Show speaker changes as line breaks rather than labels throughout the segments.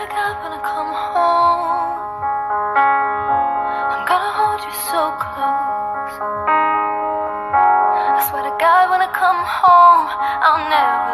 to God when I come home, I'm gonna hold you so close. I swear to God when I come home, I'll never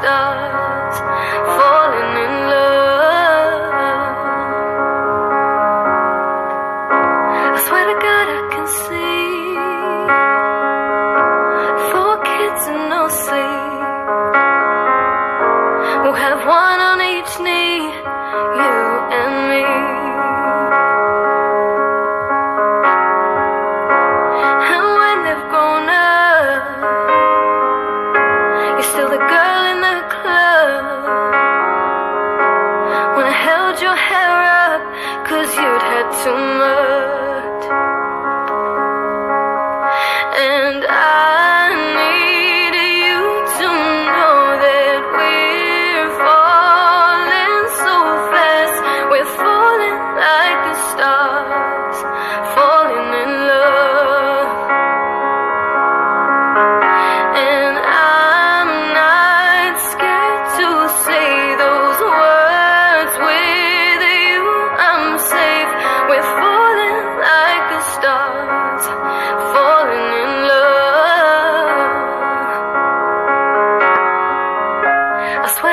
stars, falling in love. I swear to God, I can see four kids and no sleep. We'll have one on each knee, you and me.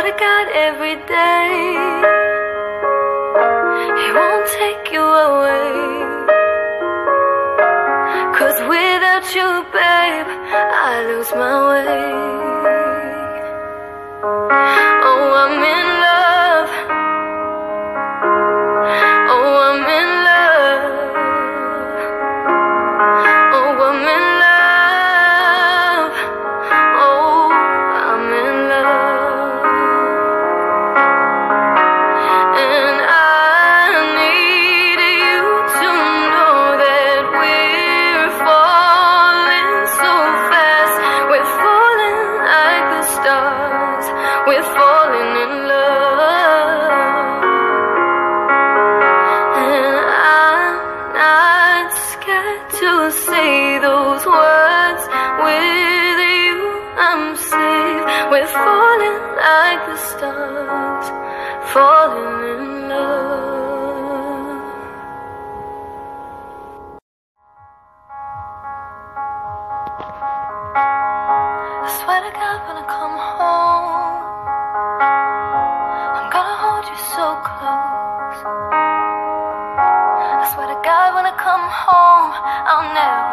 To God every day, He won't take you away. Cause without you, babe, I lose my way. Stars, falling in love. I swear to God when I come home, I'm gonna hold you so close. I swear to God when I come home, I'll never